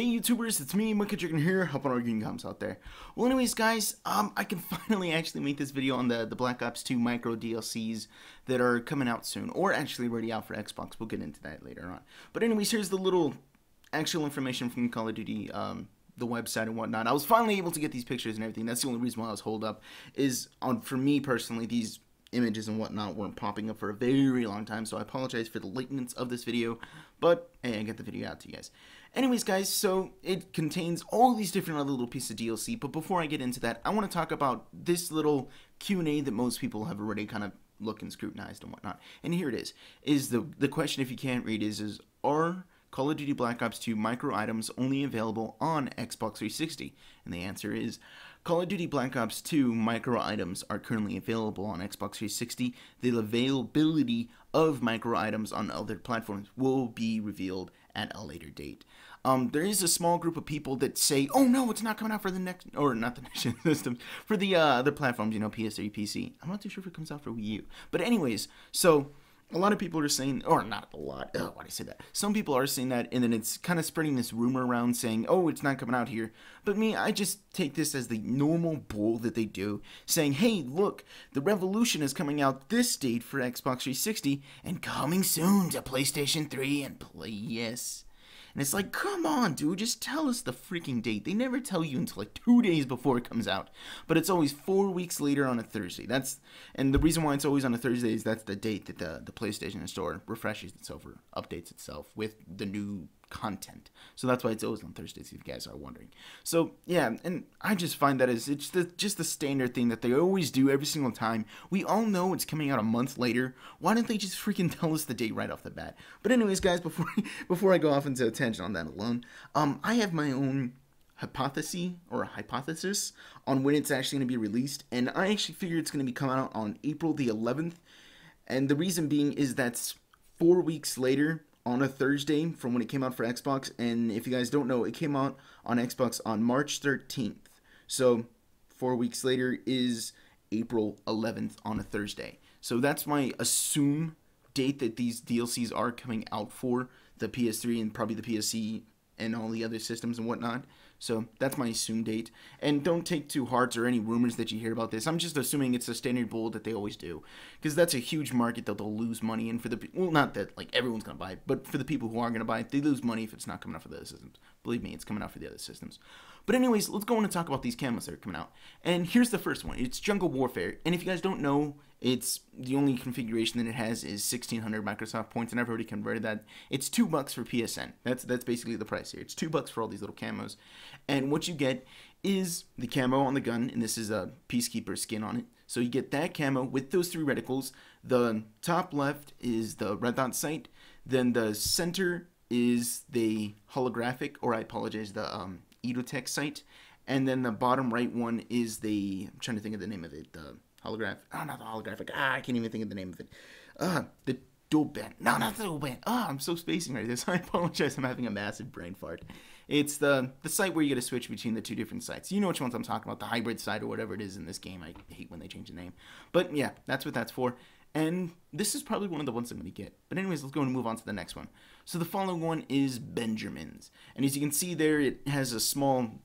Hey YouTubers, it's me, Monkey Chicken here, helping our game coms out there. Well anyways guys, um, I can finally actually make this video on the, the Black Ops 2 micro DLCs that are coming out soon, or actually already out for Xbox, we'll get into that later on. But anyways, here's the little actual information from Call of Duty, um, the website and whatnot. I was finally able to get these pictures and everything, that's the only reason why I was holed up, is on, for me personally, these images and whatnot weren't popping up for a very long time, so I apologize for the lateness of this video, but hey, I get the video out to you guys. Anyways, guys, so it contains all these different other little pieces of DLC, but before I get into that, I want to talk about this little Q&A that most people have already kind of looked and scrutinized and whatnot. And here it is. Is the the question if you can't read is is are Call of Duty Black Ops 2 micro items only available on Xbox 360? And the answer is Call of Duty Black Ops 2 micro items are currently available on Xbox 360. The availability of micro items on other platforms will be revealed at a later date. Um, there is a small group of people that say, "Oh no, it's not coming out for the next or not the next system for the uh, other platforms, you know, PS3, PC." I'm not too sure if it comes out for Wii U, but anyways, so a lot of people are saying, or not a lot, why do I say that? Some people are saying that, and then it's kind of spreading this rumor around saying, oh, it's not coming out here. But me, I just take this as the normal bull that they do, saying, hey, look, the Revolution is coming out this date for Xbox 360 and coming soon to PlayStation 3 and Yes. And it's like, come on, dude, just tell us the freaking date. They never tell you until like two days before it comes out. But it's always four weeks later on a Thursday. That's and the reason why it's always on a Thursday is that's the date that the, the PlayStation Store refreshes itself or updates itself with the new content. So that's why it's always on Thursdays, if you guys are wondering. So yeah, and I just find that is it's the, just the standard thing that they always do every single time. We all know it's coming out a month later. Why don't they just freaking tell us the date right off the bat? But anyways, guys, before before I go off into a tangent on that alone, um, I have my own hypothesis or a hypothesis on when it's actually going to be released, and I actually figure it's going to be coming out on April the 11th. And the reason being is that's four weeks later on a Thursday from when it came out for Xbox. And if you guys don't know, it came out on Xbox on March 13th. So four weeks later is April 11th on a Thursday. So that's my assume date that these DLCs are coming out for the PS3 and probably the PSC and all the other systems and whatnot. So that's my assumed date. And don't take to heart or any rumors that you hear about this. I'm just assuming it's a standard bull that they always do. Because that's a huge market that they'll lose money in for the well not that like everyone's gonna buy it, but for the people who are gonna buy it, they lose money if it's not coming out for the other systems. Believe me, it's coming out for the other systems. But anyways, let's go on and talk about these camos that are coming out. And here's the first one. It's Jungle Warfare. And if you guys don't know, it's the only configuration that it has is 1600 Microsoft points, and I've already converted that. It's two bucks for PSN. That's that's basically the price here. It's two bucks for all these little camos, and what you get is the camo on the gun, and this is a Peacekeeper skin on it. So you get that camo with those three reticles. The top left is the red dot sight. Then the center is the holographic, or I apologize, the um, EOTech sight. And then the bottom right one is the, I'm trying to think of the name of it, the holograph. Oh, not the holographic. Ah, I can't even think of the name of it. Ah, the dual band. No, not the dual band. Ah, I'm so spacing right this. I apologize. I'm having a massive brain fart. It's the the sight where you get to switch between the two different sights. You know which ones I'm talking about, the hybrid sight or whatever it is in this game. I hate when they change the name. But yeah, that's what that's for. And this is probably one of the ones I'm going to get. But anyways, let's go and move on to the next one. So the following one is Benjamin's. And as you can see there, it has a small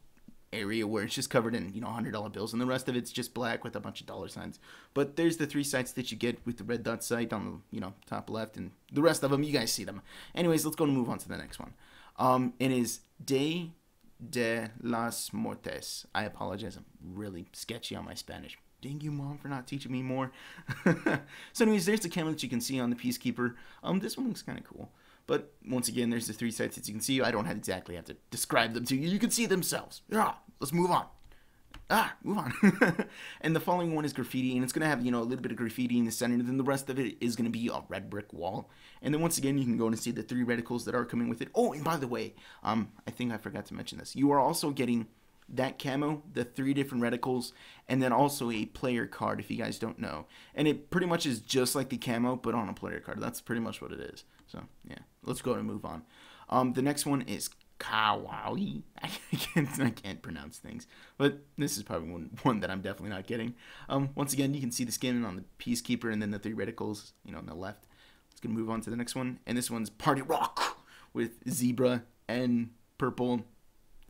area where it's just covered in you know hundred dollar bills, and the rest of it's just black with a bunch of dollar signs. But there's the three sights that you get with the red dot sight on the you know top left, and the rest of them you guys see them. Anyways, let's go and move on to the next one. Um, it is Day de las Mortes. I apologize, I'm really sketchy on my Spanish. Dang you, mom, for not teaching me more. so, anyways, there's the camera that you can see on the Peacekeeper. Um, this one looks kind of cool. But once again, there's the three sights that you can see. I don't have exactly have to describe them to you. You can see themselves. Yeah, let's move on. Ah, move on. and the following one is graffiti, and it's gonna have you know a little bit of graffiti in the center. And then the rest of it is gonna be a red brick wall. And then once again, you can go and see the three reticles that are coming with it. Oh, and by the way, um, I think I forgot to mention this. You are also getting that camo, the three different reticles, and then also a player card if you guys don't know. And it pretty much is just like the camo, but on a player card. That's pretty much what it is. So yeah, let's go and move on. Um, the next one is Kawaii. I can't, I can't pronounce things, but this is probably one, one that I'm definitely not getting. Um, once again, you can see the skin on the Peacekeeper and then the three reticles, you know, on the left. Let's gonna move on to the next one, and this one's Party Rock with zebra and purple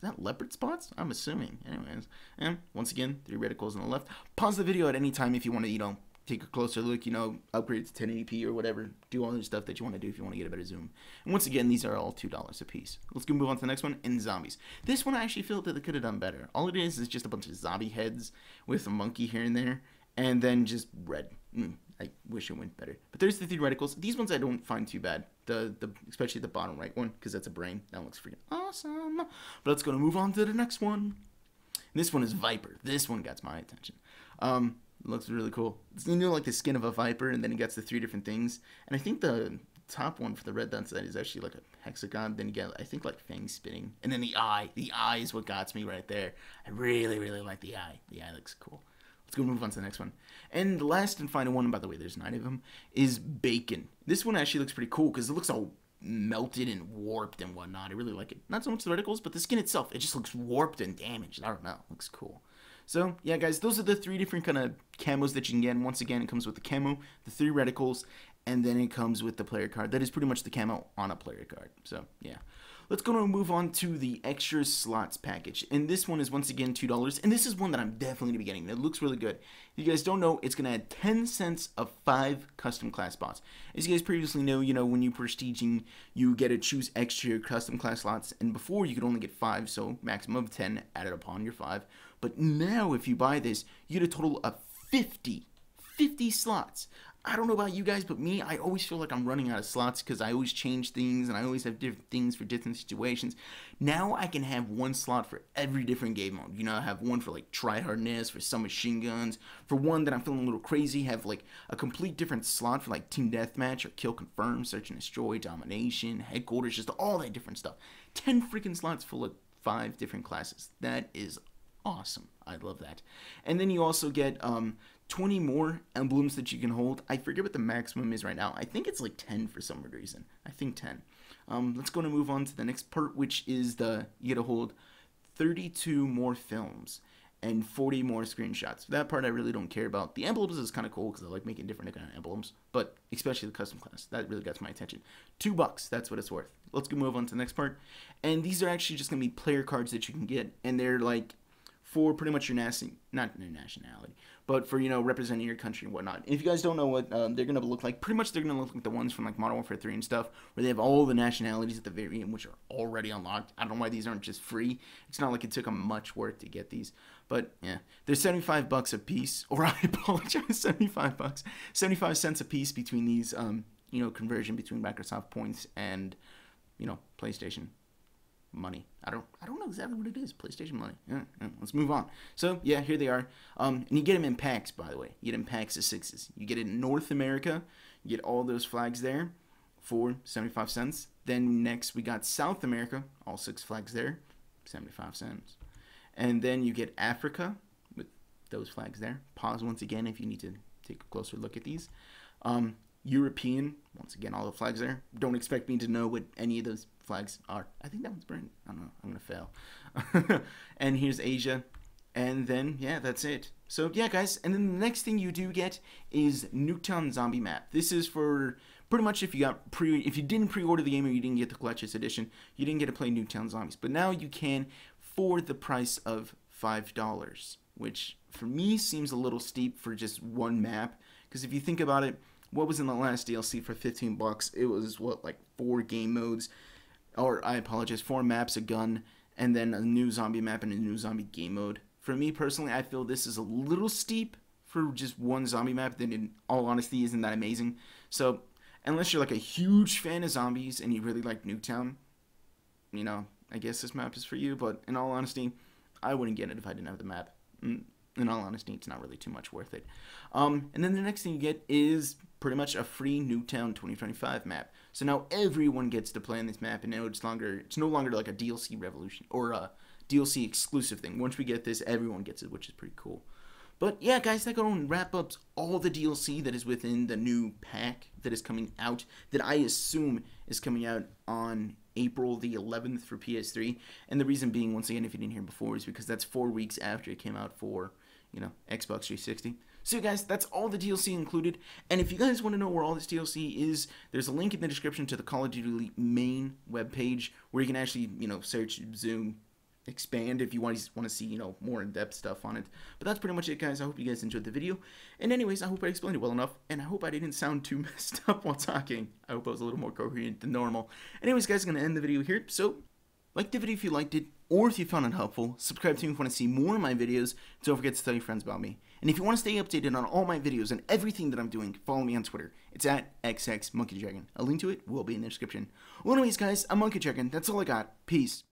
Is that leopard spots? I'm assuming. Anyways, and once again, three reticles on the left. Pause the video at any time if you want to, you know, take a closer look, you know, upgrade to 1080p or whatever. Do all the stuff that you want to do if you want to get a better zoom. And once again, these are all $2 a piece. Let's go move on to the next one, in zombies. This one I actually feel that they could have done better. All it is is just a bunch of zombie heads with a monkey here and there, and then just red. Mm, I wish it went better. But there's the three reticles. These ones I don't find too bad. The the especially the bottom right one because that's a brain. That looks freaking awesome. But let's go to move on to the next one. This one is Viper. This one gets my attention. Um, looks really cool. It's you know like the skin of a viper, and then it gets the three different things. And I think the top one for the red dot side is actually like a hexagon. Then you get I think like fangs spinning, and then the eye. The eye is what got me right there. I really really like the eye. The eye looks cool. Go move on to the next one. And the last and final one, by the way, there's nine of them, is bacon. This one actually looks pretty cool because it looks all melted and warped and whatnot. I really like it. Not so much the reticles, but the skin itself. It just looks warped and damaged. I don't know. It looks cool. So, yeah, guys, those are the three different kind of camos that you can get. And once again, it comes with the camo, the three reticles, and then it comes with the player card. That is pretty much the camo on a player card. So, yeah. Let's go and move on to the extra slots package. And this one is once again $2. And this is one that I'm definitely going to be getting. It looks really good. If you guys don't know, it's going to add 10 cents of 5 custom class spots. As you guys previously know, you know, when you're prestiging, you get to choose extra custom class slots. And before, you could only get 5, so maximum of 10 added upon your 5. But now, if you buy this, you get a total of 50 50 slots. I don't know about you guys, but me, I always feel like I'm running out of slots because I always change things and I always have different things for different situations. Now I can have one slot for every different game mode. You know, I have one for like tryhardness, for some machine guns. For one that I'm feeling a little crazy, have like a complete different slot for like team deathmatch or kill confirm, search and destroy, domination, headquarters, just all that different stuff. 10 freaking slots full of five different classes. That is awesome. I love that. And then you also get um, 20 more emblems that you can hold. I forget what the maximum is right now. I think it's like 10 for some reason. I think 10. Um, let's go and move on to the next part, which is the you get to hold 32 more films and 40 more screenshots. That part I really don't care about. The emblems is kind of cool because I like making different kind of emblems, but especially the custom class. That really gets my attention. Two bucks, that's what it's worth. Let's go move on to the next part. And these are actually just going to be player cards that you can get, and they're like for pretty much your nation, not your nationality, but for you know representing your country and whatnot. And if you guys don't know what um, they're gonna look like, pretty much they're gonna look like the ones from like Modern Warfare 3 and stuff, where they have all the nationalities at the very end, which are already unlocked. I don't know why these aren't just free. It's not like it took them much work to get these, but yeah, they're 75 bucks a piece, or I apologize, 75 bucks, 75 cents a piece between these, um, you know, conversion between Microsoft points and you know PlayStation money. I don't I don't know exactly what it is. PlayStation money. Yeah, yeah, let's move on. So yeah, here they are. Um, and you get them in packs, by the way. You get them packs of sixes. You get it in North America. You get all those flags there for 75 cents. Then next we got South America, all six flags there, 75 cents. And then you get Africa with those flags there. Pause once again if you need to take a closer look at these. Um, European, once again, all the flags there. Don't expect me to know what any of those flags are. I think that one's burned. I don't know. I'm to fail. and here's Asia. And then, yeah, that's it. So, yeah, guys. And then the next thing you do get is Nuketown Zombie Map. This is for pretty much if you got pre if you didn't pre-order the game or you didn't get the collector's edition, you didn't get to play Nuketown Zombies. But now you can for the price of $5, which for me seems a little steep for just one map. Because if you think about it, what was in the last DLC for 15 bucks? It was what like four game modes, or I apologize, four maps, a gun, and then a new zombie map and a new zombie game mode. For me personally, I feel this is a little steep for just one zombie map. That, in all honesty, isn't that amazing. So unless you're like a huge fan of zombies and you really like Nuketown, you know, I guess this map is for you. But in all honesty, I wouldn't get it if I didn't have the map. Mm, in all honesty, it's not really too much worth it. Um, and then the next thing you get is pretty much a free Nuketown 2025 map. So now everyone gets to play on this map, and now it's longer. It's no longer like a DLC revolution or a DLC exclusive thing. Once we get this, everyone gets it, which is pretty cool. But yeah, guys, that going to wrap up all the DLC that is within the new pack that is coming out. That I assume is coming out on April the 11th for PS3. And the reason being, once again, if you didn't hear before, is because that's four weeks after it came out for you know Xbox 360. So, guys, that's all the DLC included. And if you guys want to know where all this DLC is, there's a link in the description to the Call of Duty main webpage where you can actually, you know, search Zoom expand if you want want to see you know more in-depth stuff on it. But that's pretty much it guys. I hope you guys enjoyed the video. And anyways i hope i explained it well enough and i hope i didn't sound too messed up while talking. I hope i was a little more coherent than normal. Anyways guys i'm gonna end the video here. So like the video if you liked it or if you found it helpful subscribe to me if you want to see more of my videos. Don't forget to tell your friends about me and if you want to stay updated on all my videos and everything that i'm doing follow me on twitter. It's at xxmonkeydragon. a link to it will be in the description. Well anyways guys i'm monkey dragon. That's all i got. Peace